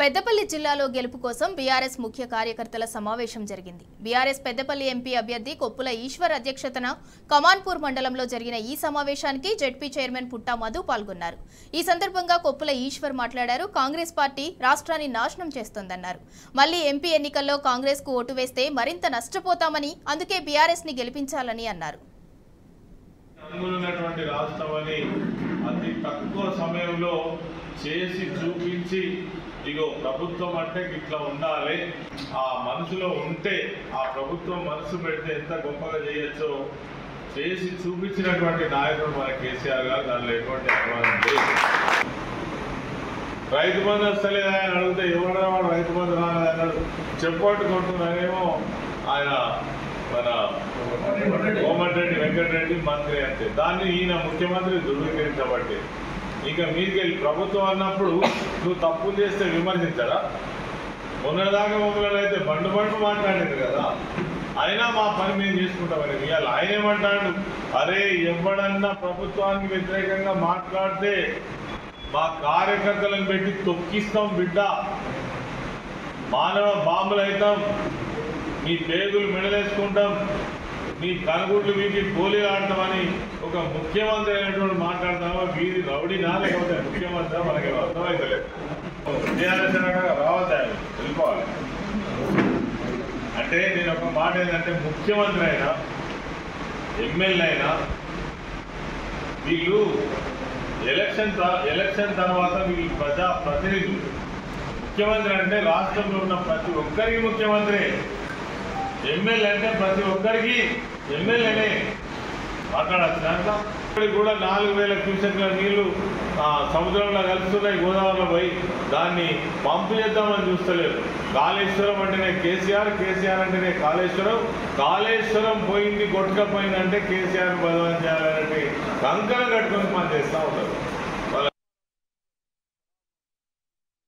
పెద్దపల్లి జిల్లాలో గెలుపు కోసం బీఆర్ఎస్ ముఖ్య కార్యకర్తల సమావేశం జరిగింది. బీఆర్ఎస్ పెద్దపల్లి ఎంపీ అభ్యర్థి కొప్పుల ఈశ్వర్ అధ్యక్షతన కమాన్పూర్ మండలంలో జరిగిన ఈ సమావేశానికి జెడ్పీ చైర్మన్ పుట్టా మధు పాల్గొన్నారు. ఈ సందర్భంగా కొప్పుల ఈశ్వర్ మాట్లాడారు. కాంగ్రెస్ పార్టీ రాష్ట్రాన్ని నాశనం చేస్తోందన్నారు. మళ్ళీ ఎంపీ ఎన్నికల్లో కాంగ్రెస్కు ఓటు వేస్తే మరింత నష్టపోతామని అందుకే బీఆర్ఎస్ని గెలిపించాలని అన్నారు. అతి తక్కువ సమయంలో చేసి చూపించి ఇగో ప్రభుత్వం అంటే ఇట్లా ఉండాలి. ఆ మనసులో ఉంటే ఆ ప్రభుత్వం మనసు పెడితే ఎంత గొప్పగా చేయొచ్చో. చేసి చూపించినటువంటి నాయకుడు మన కేసీఆర్ గారు దానిలో ఎటువంటి అనుమానం లేదు. రైతు బంధు వస్తలేదా అని అడిగితే ఎవడరా వాడు రైతు బంధు రాలేదు అన్నాడు. చెప్పట్టుకుంటున్నానేమో ఆయన మన కోమటిరెడ్డి వెంకటరెడ్డి మంత్రి అంతే దాన్ని ఈయన ముఖ్యమంత్రి ధృవీకరించబట్టి. ఇక మీదికెళ్ళి ప్రభుత్వం అన్నప్పుడు నువ్వు తప్పులు చేస్తే విమర్శించడా? మొన్నదాకా మమ్మల్ని అయితే బండు బండు మాట్లాడేది కదా అయినా మా పని మేము చేసుకుంటామని ఇవాళ ఆయన ఏమంటాడు? అరే ఎవడన్నా ప్రభుత్వానికి వ్యతిరేకంగా మాట్లాడితే మా కార్యకర్తలను పెట్టి తొక్కిస్తాం బిడ్డ. మానవ బాంబులు అవుతాం మీ పేగులు మెడలేసుకుంటాం. మీ కనుగుడ్లు వీటి గోళీ ఆడతామని ఒక ముఖ్యమంత్రి అయినటువంటి మాట్లాడతామా? వీధి రౌడీనా లేకపోతే ముఖ్యమంత్రి మనకి అర్థమైతలేదు. టీఆర్ఎస్ రావద్దా వెళ్ళిపోవాలి. అంటే నేను ఒక మాట ఏంటంటే ముఖ్యమంత్రి అయినా ఎమ్మెల్యే అయినా వీళ్ళు ఎలక్షన్ ఎలక్షన్ తర్వాత వీళ్ళు ప్రజా ప్రతినిధులు. ముఖ్యమంత్రి అంటే రాష్ట్రంలో ఉన్న ప్రతి ఒక్కరికి ముఖ్యమంత్రి. ఎమ్మెల్యే అంటే ప్రతి ఒక్కరికి ఎమ్మెల్యేనే. మాట్లాడచ్చు దాంట్లో ఇప్పటికి కూడా నాలుగు వేల క్యూసెక్ల నీళ్ళు సముద్రంలో కలుస్తున్నాయి గోదావరిలో పోయి దాన్ని పంపు చేద్దామని చూస్తలేరు. కాళేశ్వరం అంటేనే కేసీఆర్ కేసీఆర్ అంటేనే కాళేశ్వరం. కాళేశ్వరం పోయింది కొట్టుకపోయిందంటే కేసీఆర్ బలవం చేయాలంటే కంకణం కట్టుకొని పనిచేస్తూ ఉంటారు